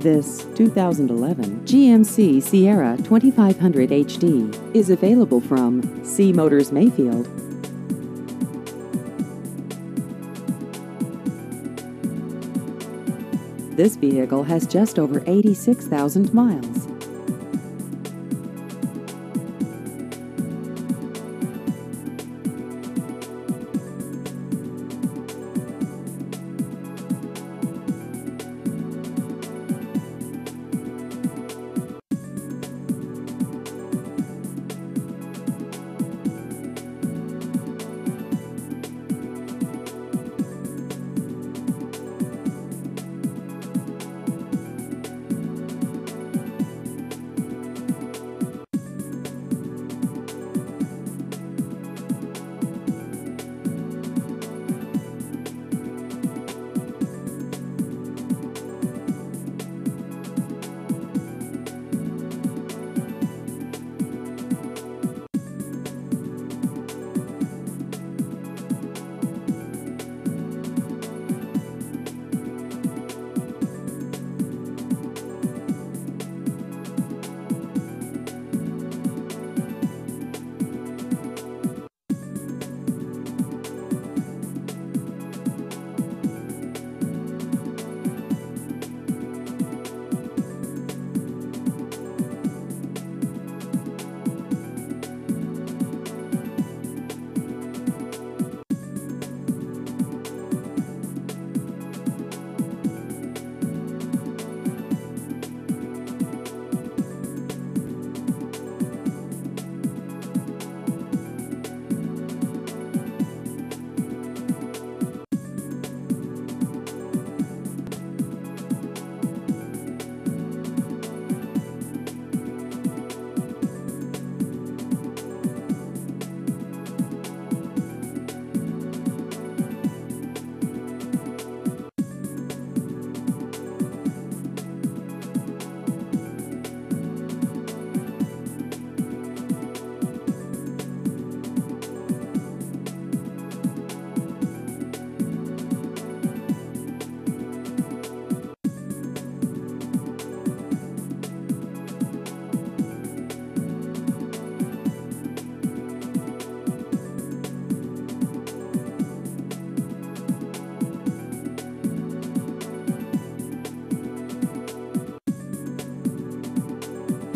This 2011 GMC Sierra 2500 HD is available from Seay Motors Mayfield. This vehicle has just over 86,000 miles.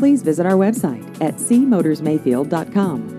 Please visit our website at seaymotorsmayfield.com.